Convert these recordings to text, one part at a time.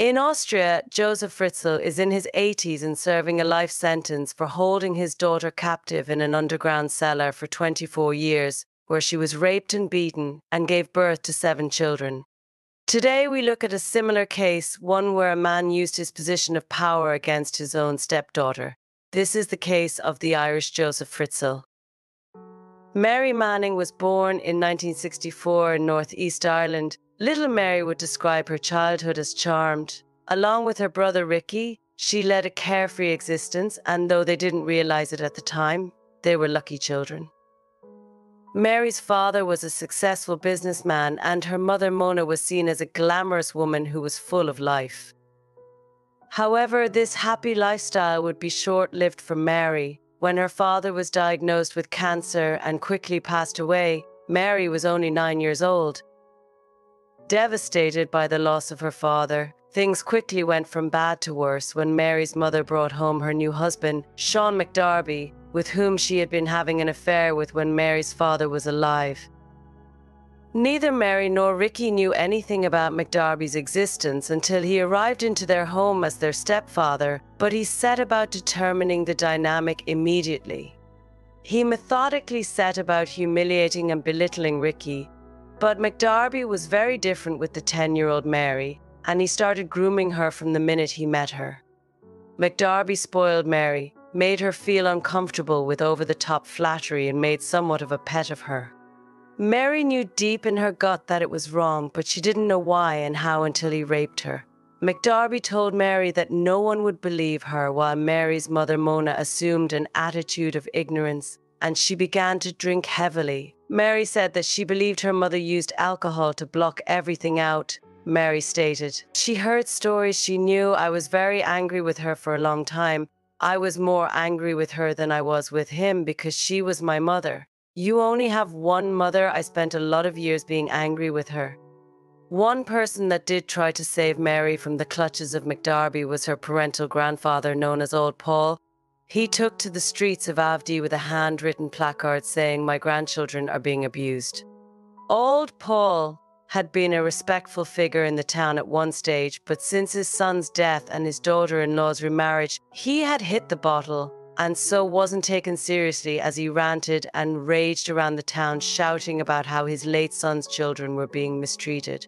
In Austria, Josef Fritzl is in his 80s and serving a life sentence for holding his daughter captive in an underground cellar for 24 years, where she was raped and beaten and gave birth to seven children. Today, we look at a similar case, one where a man used his position of power against his own stepdaughter. This is the case of the Irish Josef Fritzl. Mary Manning was born in 1964 in North East Ireland Little Mary would describe her childhood as charmed. Along with her brother Ricky, she led a carefree existence, and though they didn't realize it at the time, they were lucky children. Mary's father was a successful businessman, and her mother Mona was seen as a glamorous woman who was full of life. However, this happy lifestyle would be short lived for Mary. When her father was diagnosed with cancer and quickly passed away, Mary was only nine years old, Devastated by the loss of her father, things quickly went from bad to worse when Mary's mother brought home her new husband, Sean McDarby, with whom she had been having an affair with when Mary's father was alive. Neither Mary nor Ricky knew anything about McDarby's existence until he arrived into their home as their stepfather, but he set about determining the dynamic immediately. He methodically set about humiliating and belittling Ricky, but McDarby was very different with the 10 year old Mary, and he started grooming her from the minute he met her. McDarby spoiled Mary, made her feel uncomfortable with over the top flattery, and made somewhat of a pet of her. Mary knew deep in her gut that it was wrong, but she didn't know why and how until he raped her. McDarby told Mary that no one would believe her, while Mary's mother Mona assumed an attitude of ignorance, and she began to drink heavily, Mary said that she believed her mother used alcohol to block everything out. Mary stated, She heard stories she knew. I was very angry with her for a long time. I was more angry with her than I was with him because she was my mother. You only have one mother. I spent a lot of years being angry with her. One person that did try to save Mary from the clutches of McDarby was her parental grandfather, known as Old Paul, he took to the streets of Ardee with a handwritten placard saying, My grandchildren are being abused. Old Paul had been a respectful figure in the town at one stage, but since his son's death and his daughter in law's remarriage, he had hit the bottle and so wasn't taken seriously as he ranted and raged around the town, shouting about how his late son's children were being mistreated.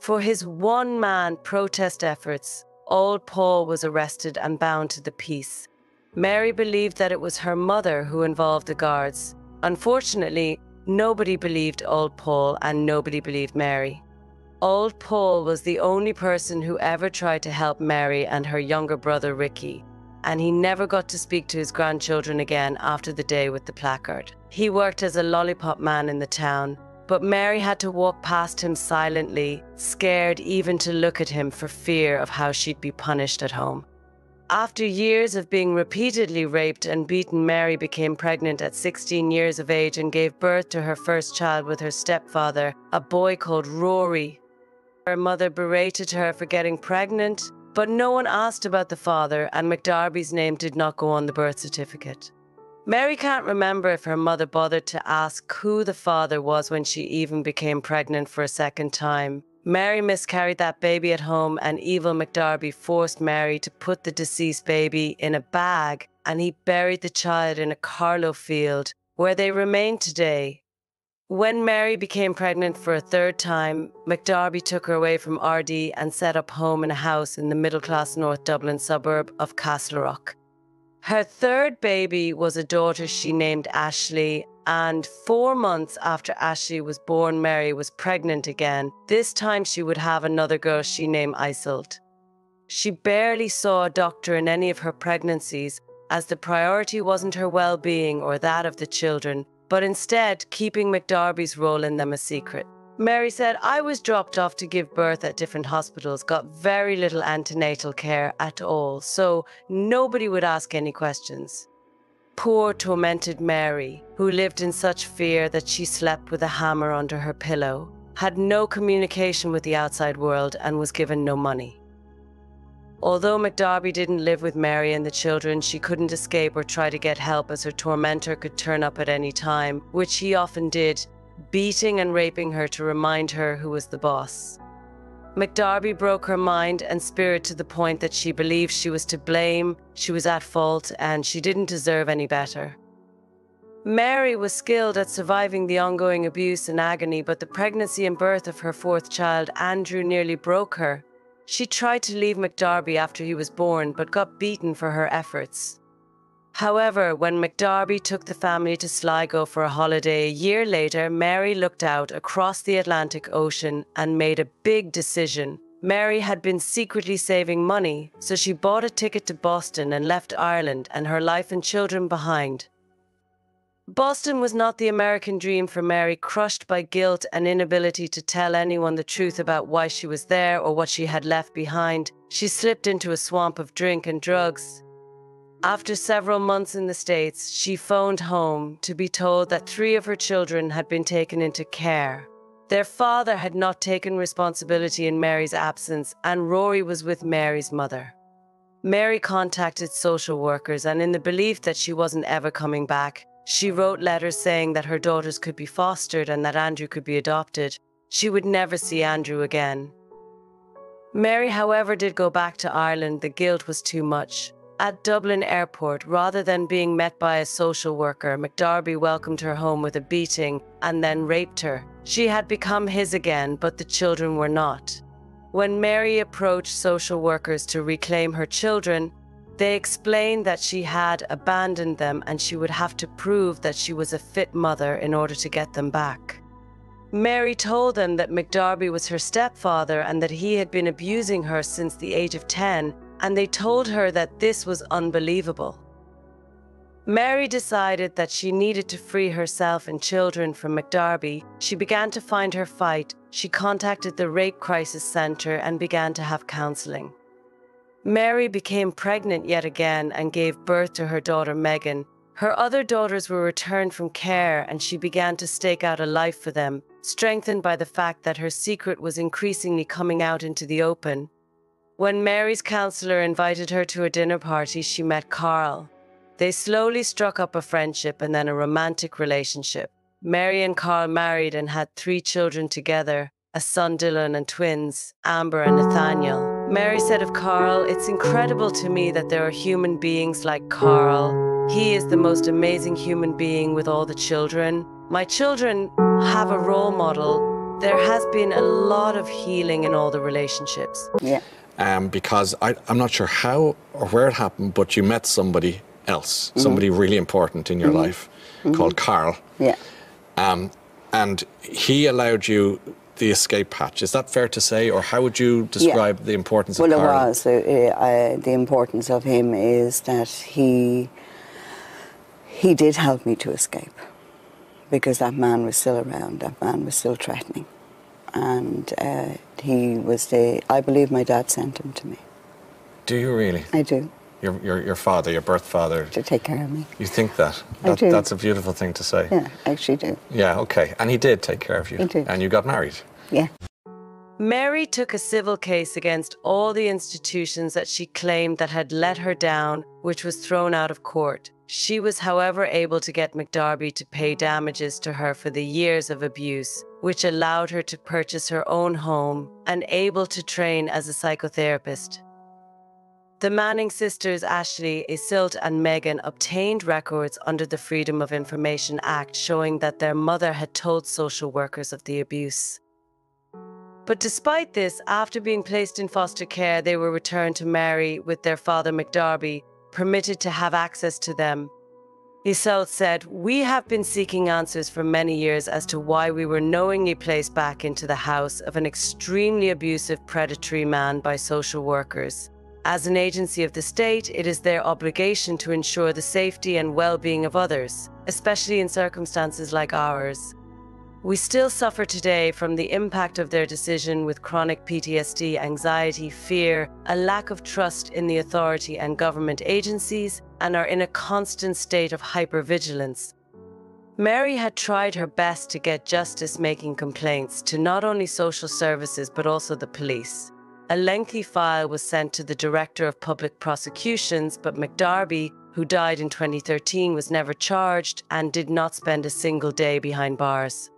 For his one man protest efforts, Old Paul was arrested and bound to the peace. Mary believed that it was her mother who involved the guards. Unfortunately, nobody believed Old Paul and nobody believed Mary. Old Paul was the only person who ever tried to help Mary and her younger brother Ricky, and he never got to speak to his grandchildren again after the day with the placard. He worked as a lollipop man in the town, but Mary had to walk past him silently, scared even to look at him for fear of how she'd be punished at home. After years of being repeatedly raped and beaten, Mary became pregnant at 16 years of age and gave birth to her first child with her stepfather, a boy called Rory. Her mother berated her for getting pregnant, but no one asked about the father, and McDarby's name did not go on the birth certificate. Mary can't remember if her mother bothered to ask who the father was when she even became pregnant for a second time. Mary miscarried that baby at home, and evil McDarby forced Mary to put the deceased baby in a bag, and he buried the child in a Carlow field, where they remain today. When Mary became pregnant for a third time, McDarby took her away from Ardee and set up home in a house in the middle class North Dublin suburb of Castleknock. Her third baby was a daughter she named Ashley, and four months after Ashley was born, Mary was pregnant again. This time she would have another girl she named Iseult. She barely saw a doctor in any of her pregnancies, as the priority wasn't her well being or that of the children, but instead keeping McDarby's role in them a secret. Mary said, I was dropped off to give birth at different hospitals, got very little antenatal care at all, so nobody would ask any questions. Poor, tormented Mary, who lived in such fear that she slept with a hammer under her pillow, had no communication with the outside world and was given no money. Although McDarby didn't live with Mary and the children, she couldn't escape or try to get help as her tormentor could turn up at any time, which he often did, beating and raping her to remind her who was the boss. McDarby broke her mind and spirit to the point that she believed she was to blame, she was at fault, and she didn't deserve any better. Mary was skilled at surviving the ongoing abuse and agony, but the pregnancy and birth of her fourth child, Andrew, nearly broke her. She tried to leave McDarby after he was born, but got beaten for her efforts. However, when McDarby took the family to Sligo for a holiday a year later, Mary looked out across the Atlantic Ocean and made a big decision. Mary had been secretly saving money, so she bought a ticket to Boston and left Ireland and her life and children behind. Boston was not the American dream for Mary, crushed by guilt and inability to tell anyone the truth about why she was there or what she had left behind. She slipped into a swamp of drink and drugs. After several months in the States, she phoned home to be told that three of her children had been taken into care. Their father had not taken responsibility in Mary's absence, and Rory was with Mary's mother. Mary contacted social workers, and in the belief that she wasn't ever coming back, she wrote letters saying that her daughters could be fostered and that Andrew could be adopted. She would never see Andrew again. Mary, however, did go back to Ireland. The guilt was too much. At Dublin Airport, rather than being met by a social worker, McDarby welcomed her home with a beating and then raped her. She had become his again, but the children were not. When Mary approached social workers to reclaim her children, they explained that she had abandoned them and she would have to prove that she was a fit mother in order to get them back. Mary told them that McDarby was her stepfather and that he had been abusing her since the age of 10, and they told her that this was unbelievable. Mary decided that she needed to free herself and children from McDarby. She began to find her fight. She contacted the Rape Crisis Centre and began to have counselling. Mary became pregnant yet again and gave birth to her daughter Megan. Her other daughters were returned from care and she began to stake out a life for them, strengthened by the fact that her secret was increasingly coming out into the open. When Mary's counselor invited her to a dinner party, she met Carl. They slowly struck up a friendship and then a romantic relationship. Mary and Carl married and had three children together a son Dylan and twins, Amber and Nathaniel. Mary said of Carl, It's incredible to me that there are human beings like Carl. He is the most amazing human being with all the children. My children have a role model. There has been a lot of healing in all the relationships. Yeah. Um, because I, I'm not sure how or where it happened, but you met somebody else, Mm-hmm. somebody really important in your life called Carl. Yeah. Um, and he allowed you the escape hatch. Is that fair to say, or how would you describe the importance Well, of it Carl? was. Uh, uh, the importance of him is that he he did help me to escape because that man was still around. That man was still threatening, and uh, he was the. I believe my dad sent him to me. Do you really? I do Your, your, your father, your birth father. to take care of me. You think that? I do. That's a beautiful thing to say. Yeah, I actually do. Yeah, okay. And he did take care of you. He did. And you got married. Yeah. Mary took a civil case against all the institutions that she claimed that had let her down, which was thrown out of court. She was, however, able to get McDarby to pay damages to her for the years of abuse, which allowed her to purchase her own home and able to train as a psychotherapist. The Manning sisters, Ashley, Iseult, and Megan, obtained records under the Freedom of Information Act showing that their mother had told social workers of the abuse. But despite this, after being placed in foster care, they were returned to Mary with their father McDarby, permitted to have access to them. Iseult said, We have been seeking answers for many years as to why we were knowingly placed back into the house of an extremely abusive, predatory man by social workers. As an agency of the state, it is their obligation to ensure the safety and well being of others, especially in circumstances like ours. We still suffer today from the impact of their decision with chronic PTSD, anxiety, fear, a lack of trust in the authority and government agencies, and are in a constant state of hypervigilance. Mary had tried her best to get justice making complaints to not only social services but also the police. A lengthy file was sent to the Director of Public Prosecutions, but McDarby, who died in 2013, was never charged and did not spend a single day behind bars.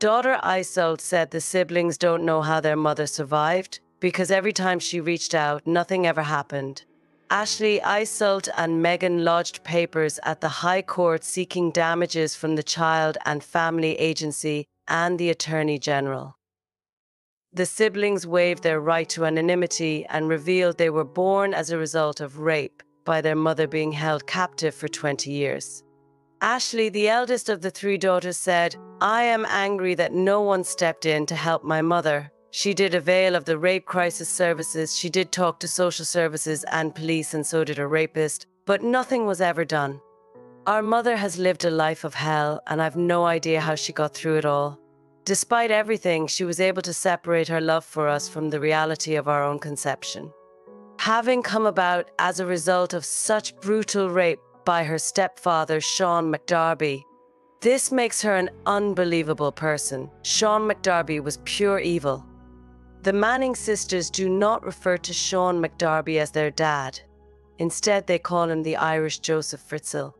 Daughter Iseult said the siblings don't know how their mother survived because every time she reached out, nothing ever happened. Ashley Iseult and Megan lodged papers at the High Court seeking damages from the Child and Family Agency and the Attorney General. The siblings waived their right to anonymity and revealed they were born as a result of rape by their mother being held captive for 20 years. Ashley, the eldest of the three daughters, said, I am angry that no one stepped in to help my mother. She did avail of the rape crisis services, she did talk to social services and police, and so did her rapist, but nothing was ever done. Our mother has lived a life of hell, and I've no idea how she got through it all. Despite everything, she was able to separate her love for us from the reality of our own conception. Having come about as a result of such brutal rape by her stepfather, Sean McDarby, this makes her an unbelievable person. Sean McDarby was pure evil. The Manning sisters do not refer to Sean McDarby as their dad. Instead, they call him the Irish Josef Fritzl.